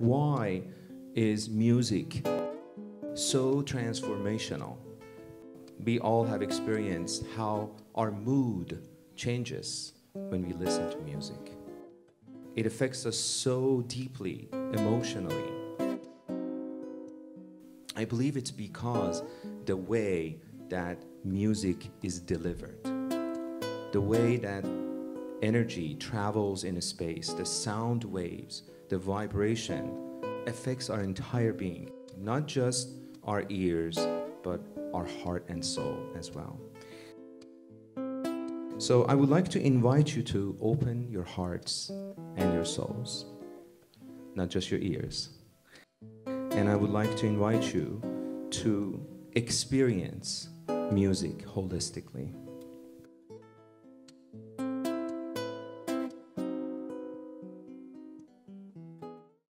why is music so transformational? We all have experienced how our mood changes when we listen to music. It affects us so deeply emotionally. I believe it's because the way that music is delivered, the way that energy travels in a space, the sound waves, the vibration affects our entire being, not just our ears, but our heart and soul as well. So I would like to invite you to open your hearts and your souls, not just your ears. And I would like to invite you to experience music holistically.